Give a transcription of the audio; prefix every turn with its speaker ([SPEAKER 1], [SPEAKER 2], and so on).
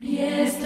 [SPEAKER 1] Jest